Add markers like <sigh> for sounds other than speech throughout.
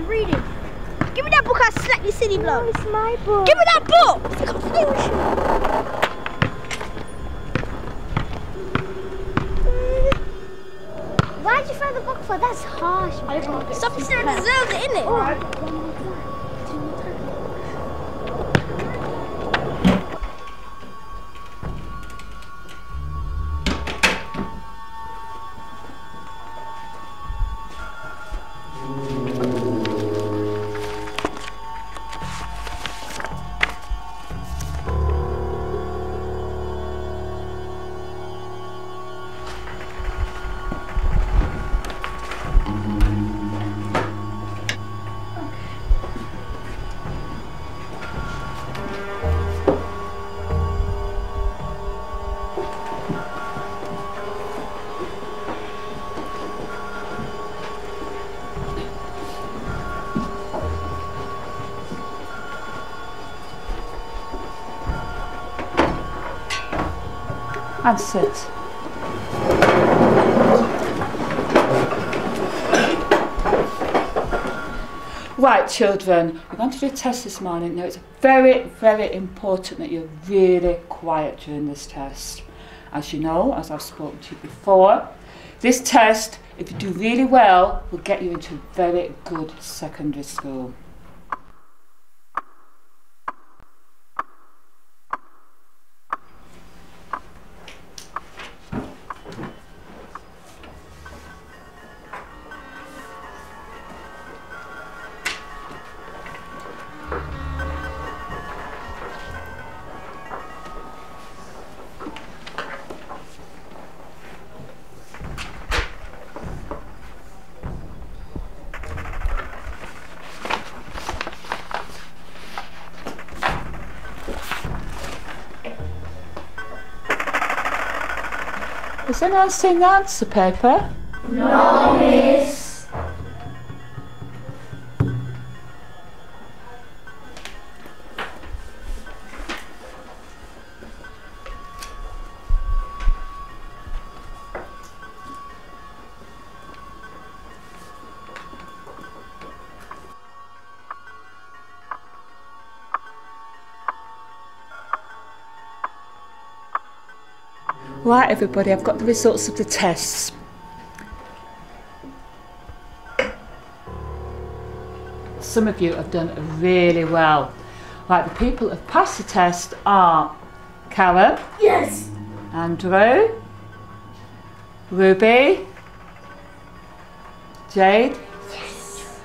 an accident. I'm gonna go see what she's reading. Give me that book, I'll slap you silly blood. it's my book. Give me that book! I can't play with you. Why'd you throw the book for? That's harsh. Stop staring deserves it, innit? And sit. Right, children, we're going to do a test this morning. Now, it's very, very important that you're really quiet during this test. As you know, as I've spoken to you before, this test, if you do really well, will get you into a very good secondary school. Has anyone seen the answer paper? Right, everybody, I've got the results of the tests. Some of you have done really well. Right, the people who have passed the test are Karen. Yes. Andrew, Ruby, Jade, Yes.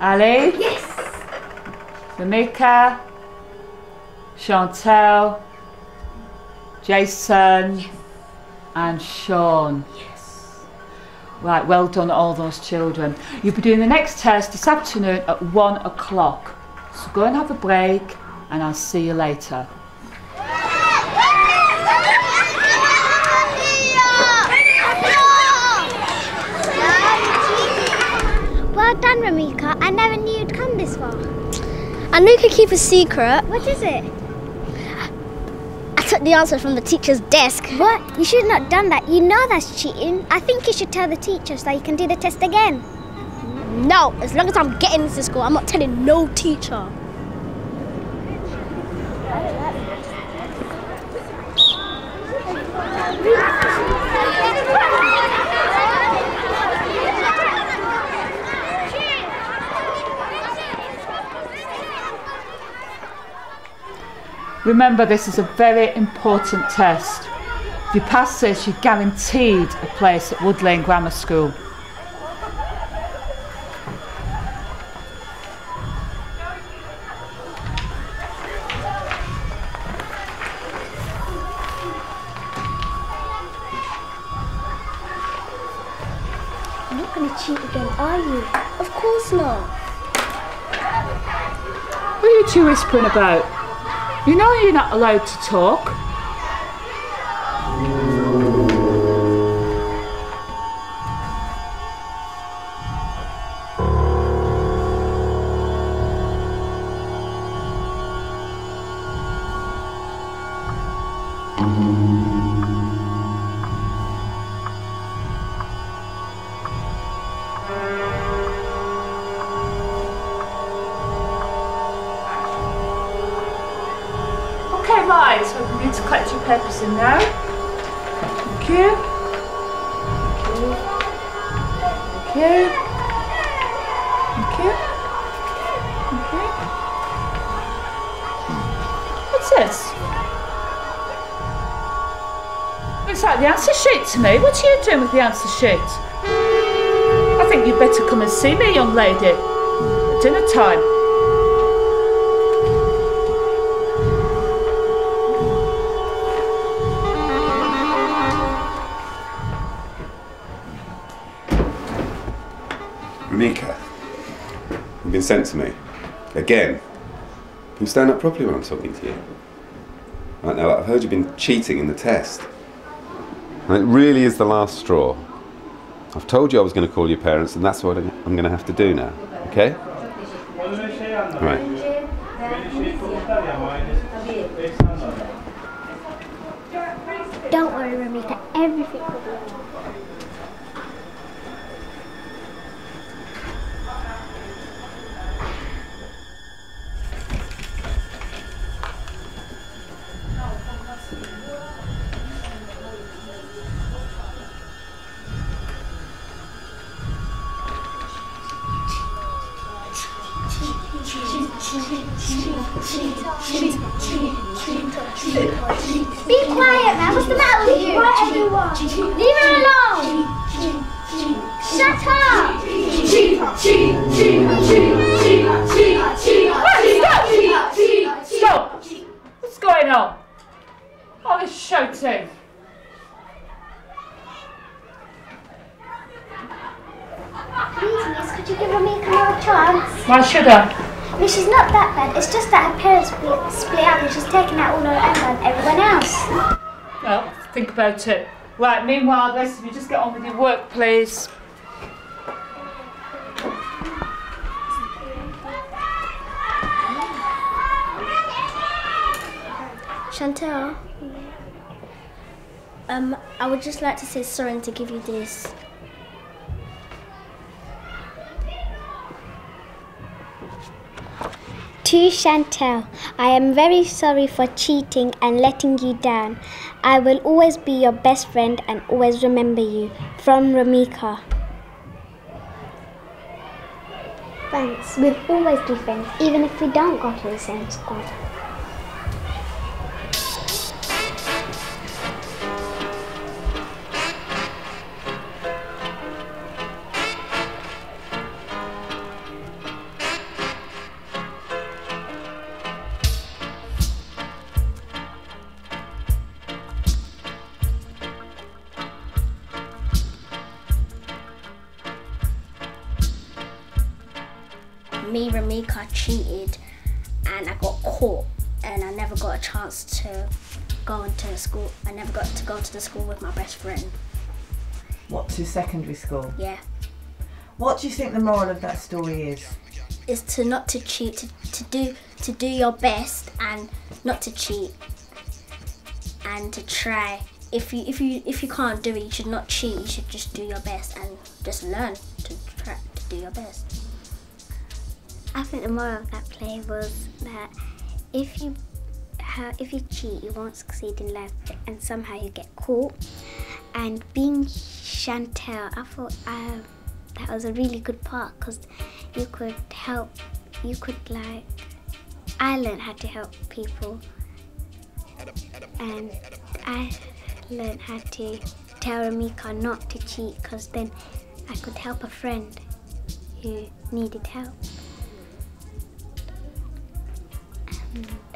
Ali, Yes. Ramika, Chantel, Jason, and Sean. Yes. Right, well done, all those children. You'll be doing the next test this afternoon at one o'clock. So go and have a break, and I'll see you later. Well done, Ramika. I never knew you'd come this far. I knew you could keep a secret. What is it? I took the answer from the teacher's desk. What? You should not have done that. You know that's cheating. I think you should tell the teacher so you can do the test again. No, as long as I'm getting into school, I'm not telling no teacher. Remember, this is a very important test. If you pass this, you're guaranteed a place at Wood Lane Grammar School. You're not going to cheat again, are you? Of course not. What are you two whispering about? You know you're not allowed to talk. Papers in now. Thank you. Thank you. What's this? Looks like the answer sheet to me. What are you doing with the answer sheet? I think you'd better come and see me, young lady. At dinner time. Ramika, you've been sent to me. Again. Can you stand up properly when I'm talking to you? Right now, I've heard you've been cheating in the test. And it really is the last straw. I've told you I was going to call your parents, and that's what I'm going to have to do now. Okay? Right. Don't worry, Ramika. Everything will be okay. Be quiet, man. What's the matter with you? Quiet, everyone. Leave her alone. Shut up. Stop! Stop! What's going on? All this shouting. Please, miss, could you give Ramika another chance? Why should I? I mean, she's not that bad. It's just that her parents split, split up and she's taken out all her anger on everyone else. Well, think about it. Right, meanwhile, the rest of you just get on with your work, please. Chantel, um, I would just like to say sorry and to give you this. To Chantel, I am very sorry for cheating and letting you down. I will always be your best friend and always remember you. From Ramika. Thanks. We'll always be friends, even if we don't go to the same school. Me, Ramika cheated and I got caught and I never got a chance to go into the school. I never got to go to the school with my best friend. What, to secondary school? Yeah. What do you think the moral of that story is? Is to not to cheat, to, to do to do your best and not to cheat and to try. If you if you if you can't do it, you should not cheat. You should just do your best and just learn to try to do your best. I think the moral of that play was that if you if you cheat, you won't succeed in life, and somehow you get caught. And being Chantel, I thought uh, that was a really good part because you could help. You could like. I learned how to help people, and I learned how to tell Ramika not to cheat because then I could help a friend who needed help. Mm-hmm.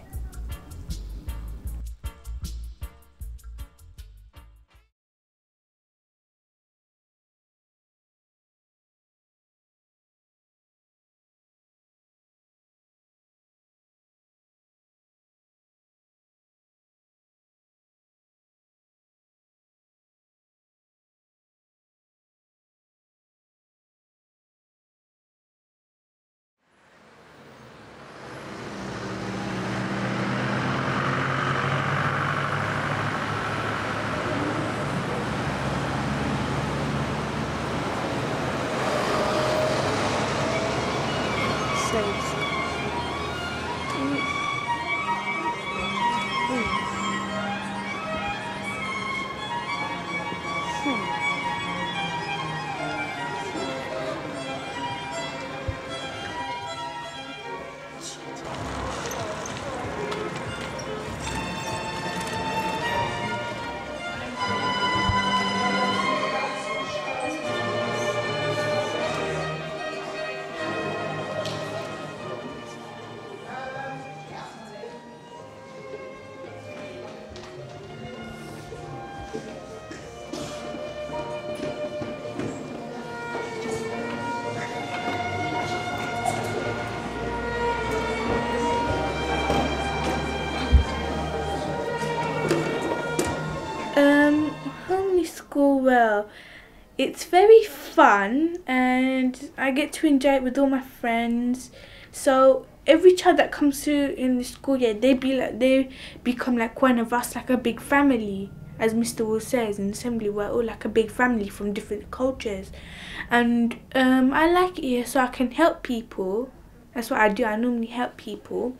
It's very fun and I get to enjoy it with all my friends. So every child that comes through in the school year, they be like they become like one of us, like a big family. As Mr. Will says in assembly, we're all like a big family from different cultures, and um, I like it here so I can help people. That's what I do. I normally help people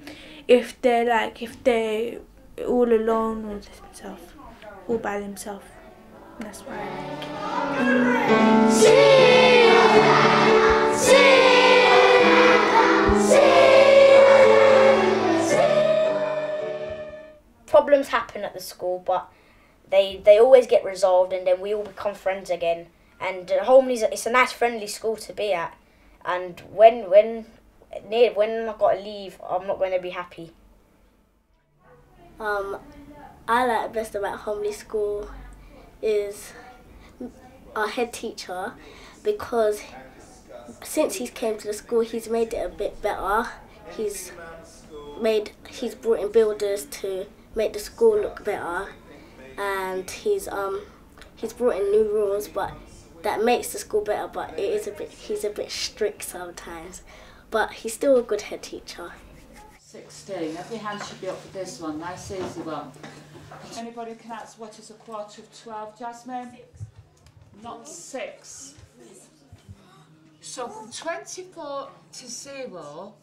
if they're like if they're all alone or themselves, all by themselves. That's why I like it. Problems happen at the school, but they they always get resolved, and then we all become friends again. And uh, Holmleigh's it's a nice, friendly school to be at. And when when near when I got to leave, I'm not going to be happy. Um, I like best about Holmleigh School is our head teacher because since he's came to the school, he's made it a bit better. He's made he's brought in builders to make the school look better, and he's um he's brought in new rules, but that makes the school better. But it is a bit he's a bit strict sometimes, but he's still a good head teacher. 16. Every hand should be up for this one. Nice easy one. Anybody can answer what is a quarter of 12, Jasmine? Not six. So from 24 to 0,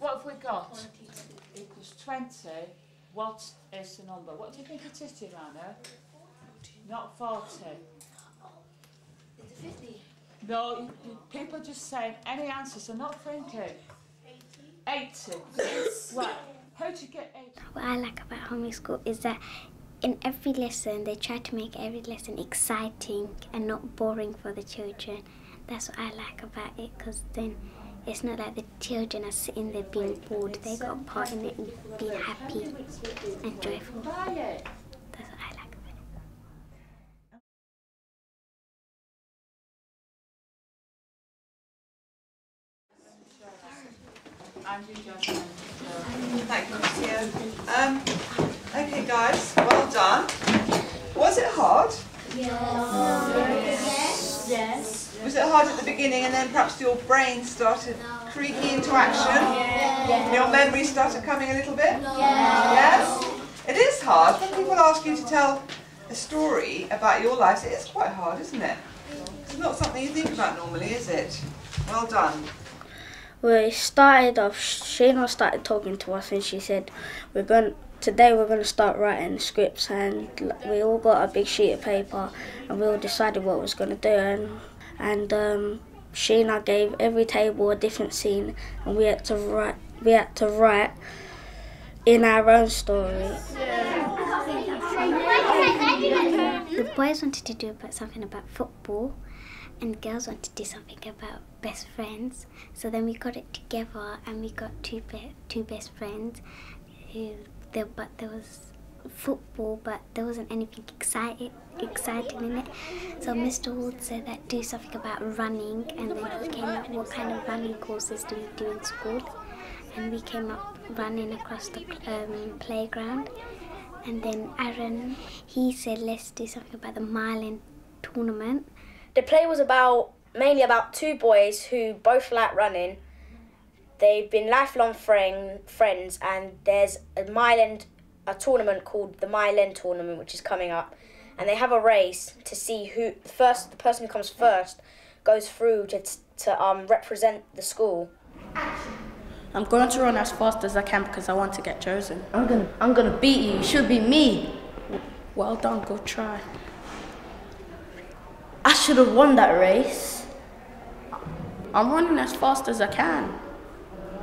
what have we got? Equals 20. What is the number? What do you think it is, Joanna? Not 40. No, you, you, people are just saying any answers. They're not thinking. 80. right. How you get 80? What I like about home school is that in every lesson they try to make every lesson exciting and not boring for the children. That's what I like about it because then it's not like the children are sitting there being bored. They got a part in it and being happy and joyful. That's what I like about it. Andrew, Jasmine. Thank you, Lucia. Um, okay, guys, well done. Was it hard? Yes. Was it hard at the beginning and then perhaps your brain started creaking into action? Your memory started coming a little bit? Yes? It is hard. When people ask you to tell a story about your life, it is quite hard, isn't it? It's not something you think about normally, is it? Well done. We started off. Sheena started talking to us, and she said, "We're going today. We're going to start writing scripts." And we all got a big sheet of paper, and we all decided what we was going to do. And and um, Sheena gave every table a different scene, and we had to write. We had to write in our own story. The boys wanted to do about something about football, and girls wanted to do something about best friends. So then we got it together, and we got two be- two best friends. Who there, but there was football, but there wasn't anything exciting exciting in it. So Mr. Wood said that do something about running, and then he came up what kind of running courses do we do in school, and we came up running across the um, playground. And then Aaron, he said, let's do something about the Marlin tournament. The play was about mainly about two boys who both like running. They've been lifelong friend, friends, and there's a mile end, a tournament called the Mile End Tournament, which is coming up, and they have a race to see who first. The person who comes first goes through to to um represent the school. I'm going to run as fast as I can because I want to get chosen. I'm gonna, I'm gonna beat you. It should be me. Well done. Go try. I should have won that race. I'm running as fast as I can.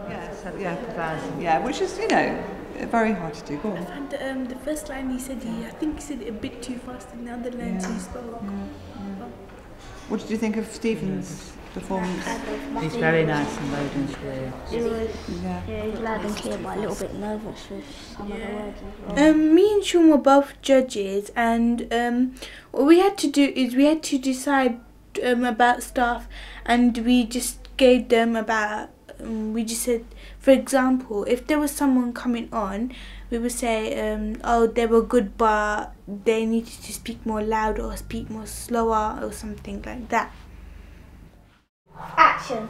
Yeah, so, yeah, Yeah, which is, you know, very hard to do. Go on. And um, the first line he said, he I think he said it a bit too fast, and the other lines he spoke. What did you think of Stephen's performance? He's very nice and loud and clear. Yeah. Yeah, he's loud and clear, but a little bit nervous with some of the words as well. Um, me and Sean were both judges, and um, what we had to do is we had to decide um, about stuff, and we just gave them about. Um, we just said, for example, if there was someone coming on, we would say, um, oh, they were good, but they needed to speak more loud or speak more slower or something like that. Action.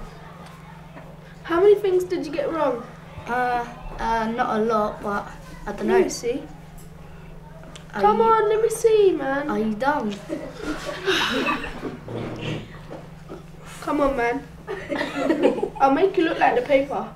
How many things did you get wrong? Uh, uh, not a lot, but I don't know. Let me know. see. Are Come you, on, let me see, man. Are you dumb? <laughs> Come on, man. I'll make you look like the paper.